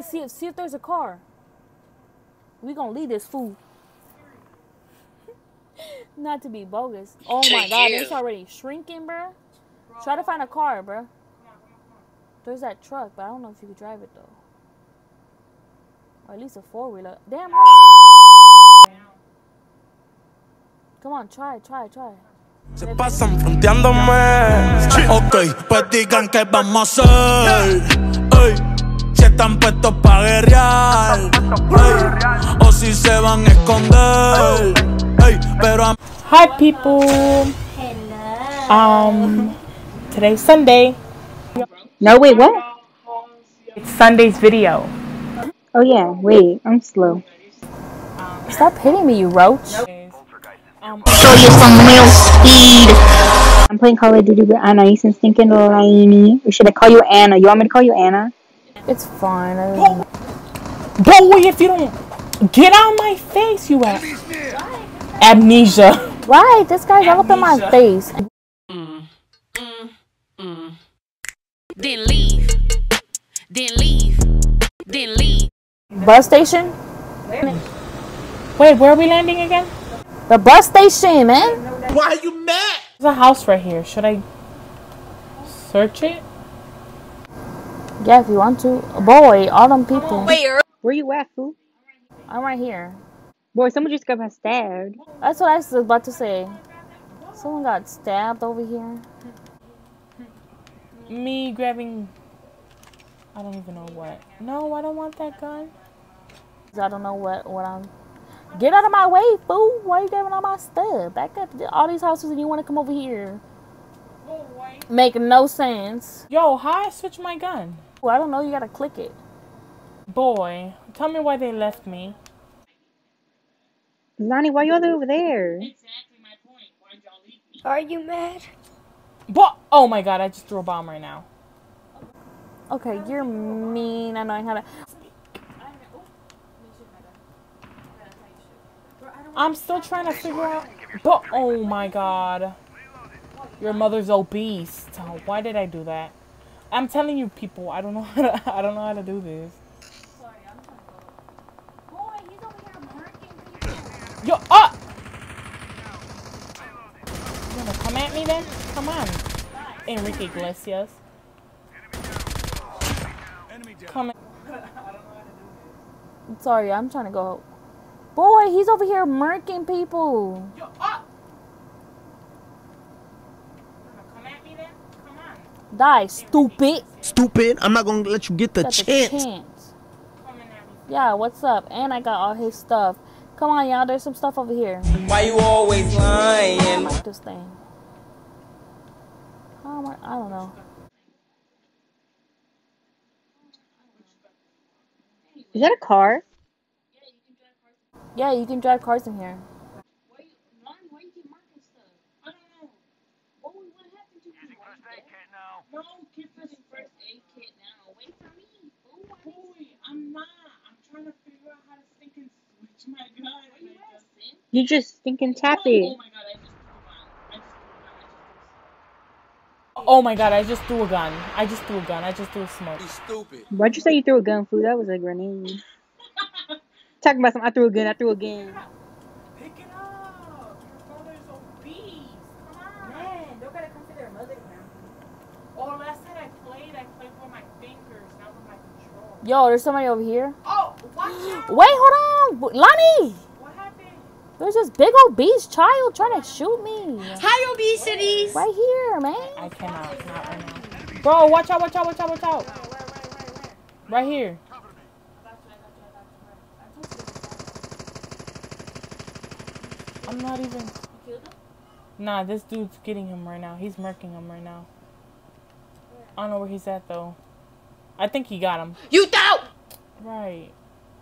Hey, see if see if there's a car. We gonna leave this fool. Not to be bogus. Oh my god, it's already shrinking, bro. Try to find a car, bro. There's that truck, but I don't know if you could drive it though. Or at least a four wheeler. Damn. how- Come on, try, try, try. Se pasan fronteándome. Ok, pues digan que vamos a hacer. Ey, si están puestos pa' guerrear. Ey, o si se van a esconder. Ey, pero a Hi, people. Hello. Um, today's Sunday. No, wait, what? It's Sunday's video. Oh yeah, wait, I'm slow. Stop hitting me, you roach. Um, Show you some real speed. I'm playing Call of Duty with Anna. You some stinking little Lainey. Or should I call you Anna? You want me to call you Anna? It's fine. I don't- boy, if you don't get out my face, you have amnesia. Right, this guy's all up in my Amnesia. face. Then leave. Then leave. Then leave. Bus station? Wait, where are we landing again? The bus station, man. Why are you mad? There's a house right here. Should I search it? Yeah, if you want to. Boy, all them people. Where you at, fool? I'm right here. Boy, someone just got stabbed. That's what I was about to say. Someone got stabbed over here. Me grabbing. I don't even know what. No, I don't want that gun. I don't know what what I'm. Get out of my way, fool! Why are you grabbing all my stuff? Back up to all these houses, and you want to come over here? Make no sense. Yo, how I switch my gun? Well, I don't know. You gotta click it. Boy, tell me why they left me. Lonnie, why you all over there? That's exactly my point. Why y'all? Are you mad? But oh my god, I just threw a bomb right now. Okay, you're mean. I know how to. I'm still trying to figure out. But oh my god, your mother's obese. Why did I do that? I'm telling you, people, I don't know how to. I don't know how to do this. Sorry, I'm trying to go out. Boy, he's over here murking people. Yo, up! You gonna come at me then? Come on, Enrique Iglesias. Come. Sorry, I'm trying to go. Boy, he's over here murking people. Yo, ah up! Come at me then? Come on. Die, stupid. Stupid, I'm not gonna let you get the Got the chance. chance. Coming at me. Yeah, what's up? And I got all his stuff. Come on, y'all. There's some stuff over here. Why you always lying? I like this thing. How am I? I don't know. Is that a car? Yeah, you can drive cars in here. No, kid first first aid kit now. Wait for me. Boy, I'm not. I'm trying to figure out how to stinking switch my gun. Where you at, Sin? You just stinking tappy. Oh it. my god, I just threw a gun. I just threw a gun. I just Oh my god, I just threw a gun. I just threw a gun. I just threw a smoke. Stupid. Why'd you say you threw a gun, fool? That was a grenade. Talking about some, I threw a gun, I threw a gun. Pick it up. Your mother's obese. Come on. Man, don't gotta come to their mother now. Oh, last time I played, I played with my fingers, not with my control. Yo, there's somebody over here. Oh, watch. Wait, hold on, Lonnie. What happened? There's this big obese child trying to shoot me. Hi, obesities. Right here, man. I cannot. Not right now. Bro, watch out, watch out, watch out, watch out. Right here. I'm not even. Nah, this dude's getting him right now. He's murking him right now. I don't know where he's at though. I think he got him. You doubt. Right.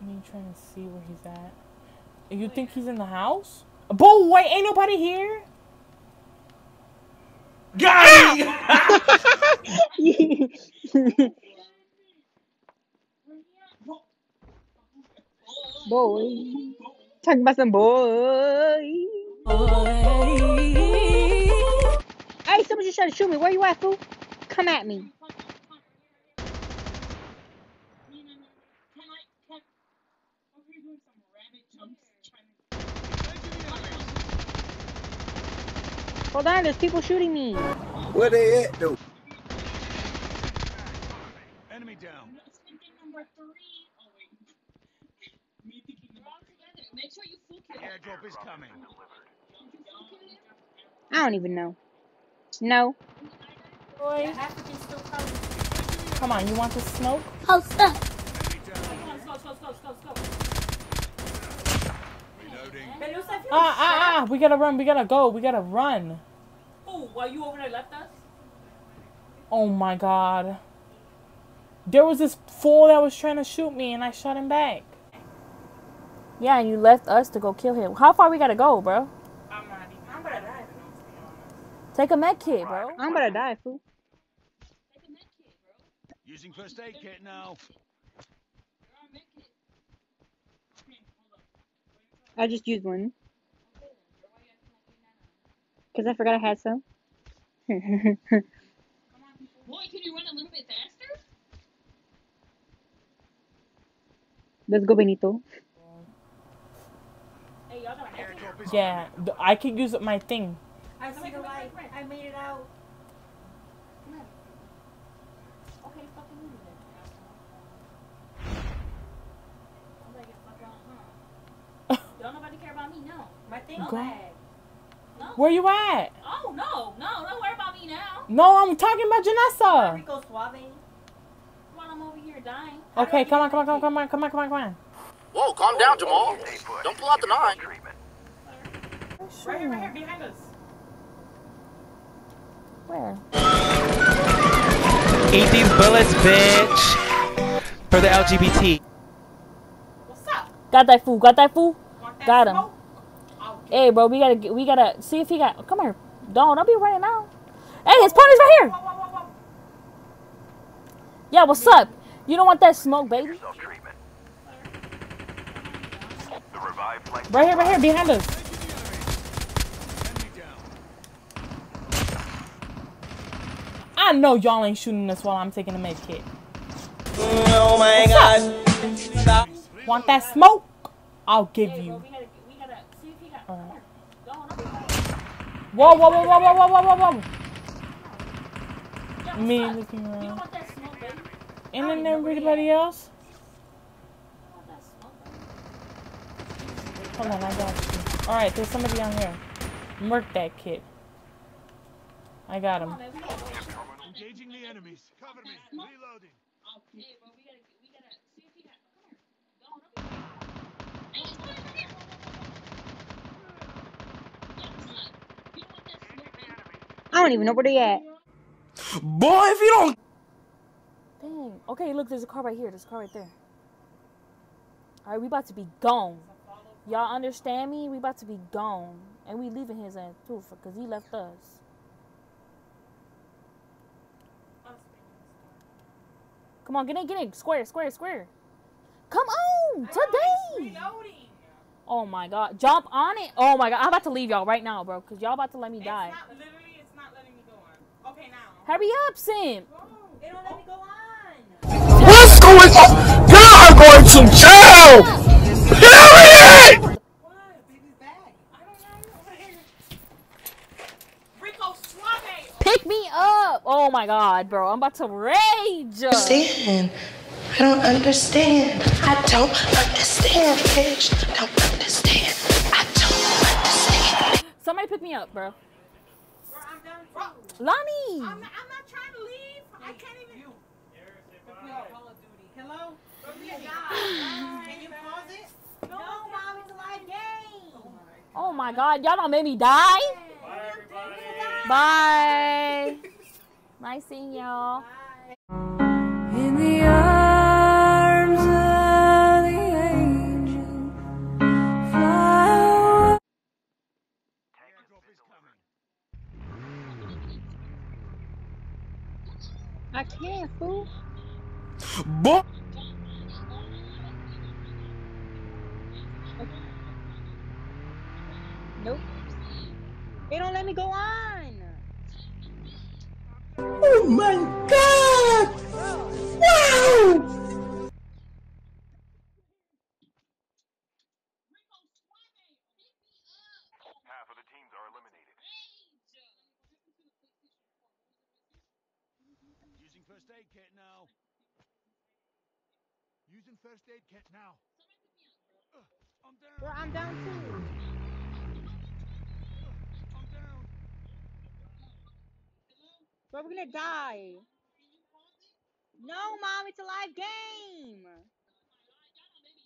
Me trying to see where he's at. You think he's in the house? But wait, ain't nobody here? Got me! boy. Talking about some boy. Hey, someone just tried to shoot me. Where you at, fool? Come at me. Hold on, there's people shooting me. Where they at though? Enemy down. Airdrop is coming. I don't even know. No. Boy. Come on, you want to smoke? Oh, stop. Ah, ah, ah! We gotta run. We gotta go. We gotta run. Oh, while you over there left us? Oh my god. There was this fool that was trying to shoot me, and I shot him back. Yeah, and you left us to go kill him. How far we gotta go, bro? I'm not even. I'm gonna die. Take a med kit, bro. I'm gonna die, fool. Using first aid kit now. I just used one. Because I forgot I had some. Boy, can you run a little bit faster? Let's go, Benito. Airdrop is Yeah, th- I could use my thing. I see the light. I made it out. Okay, fucking move then. Don't nobody care about me, no. My thing Go. lag. Where you at? Oh, no, no, don't worry about me now. No, I'm talking about Janessa. Rico Suave. While I'm over here dying. Okay, come on, come on, come on, come on, come on, come on, come on. Whoa, calm down, Jamal. Don't pull out the nine. Right here, right here, behind us. Where? 18 bullets, bitch. For the LGBT. What's up? Got that fool, got that fool? Want that Got him. I'll Hey, bro, we gotta, we gotta see if he got. Come here. Don't, don't be running out. Hey, his pony's right here. Yeah, what's up? You don't want that smoke, baby. Right here, right here, behind us. I know y'all ain't shooting us while I'm taking a med kit. Oh my god. Want that smoke? I'll give you. We gotta, we gotta see if he got. Alright. Don't, don't be Whoa, whoa, whoa, whoa, whoa, whoa, whoa, whoa, whoa. Me looking You don't around. want that smoke, baby. And then everybody else? You don't want that smoke, baby. Hold on, I got you. Alright, there's somebody on here. Murk that kid. I got him. Come on, man, we gotta go. Engaging the enemies. Cover me. Reloading. Hey, bro, we gotta, we gotta see if he got. Come here. Don't, don't be. Hey, it's right here. Yeah, what's up? You don't want that smoke, baby. I don't even know where they at. Boy, if you don't Dang. Okay, look, there's a car right here. There's a car right there. All right, we about to be gone. Y'all understand me? We about to be gone, and we leaving his ass too, cause he left us. Come on, get in, get in, square, square, square. Come on, today. Oh my God, jump on it. Oh my God, I'm about to leave y'all right now, bro, cause y'all about to let me die. literally, it's not letting me go on. Okay, now. Hurry up, Sim. They don't let me go on. What's going on? You're going to jail! Period! What? Baby's back. I don't know. Over here. Rico Suave. Pick me up. Oh my God, bro, I'm about to rage. understand. I don't understand. I don't understand, bitch. Don't understand. I don't understand. Somebody pick me up, bro. Bro, I'm. Lonnie. I'm not, I'm not trying to leave. I can't even. You. Call of Duty. Hello? Can you pause it? No, mom, it's a live game. Oh, oh my God, y'all don't make me die. Bye. nice seeing y'all. I can't, fool. Boy. Nope. They don't let me go on. Oh my god! First aid kit now. Using first aid kit now. Uh, I'm down. Bro, I'm down too. I'm down. Bro, we're gonna die. No, mom, it's a live game.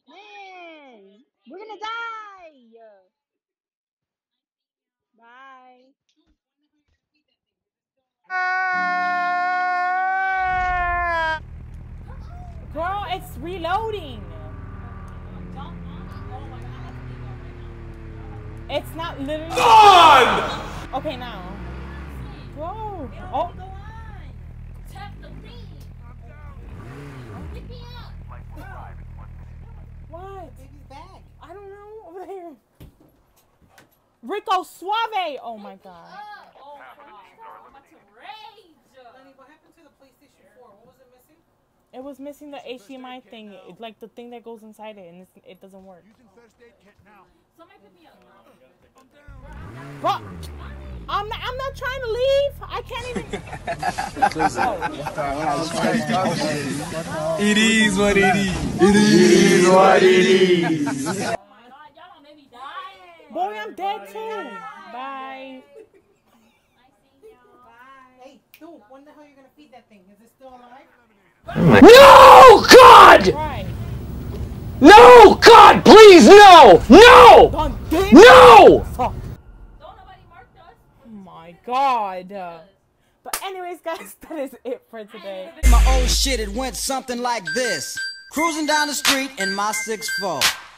Man, we're gonna die. Bye. Girl, it's reloading. It's not literally. God! Okay, now. Whoa. Oh. Tap the thing. Pick me up. What? I don't know. Over there. Rico Suave. Oh my god. Oh my god. I'm about to rage. Lenny, what happened to the PlayStation 4? What was it missing? It was missing the HDMI thing, it, like the thing that goes inside it, and it's, it doesn't work. Using first aid kit now. Somebody pick me up. I'm down. Bro, I'm not, I'm not trying to leave. I can't even. It is what it is. It is what it is. Oh my god, y'all don't make me die. Boy, I'm dead too. Bye. Hey, dude, when the hell are you gonna feed that thing? Is it still alive? No, God! Right. No, God, please, no! No! No! Fuck. Don't nobody mark us. Oh my god. Uh, But anyways, guys, that is it for today. My old shit, it went something like this. Cruising down the street in my 6'4.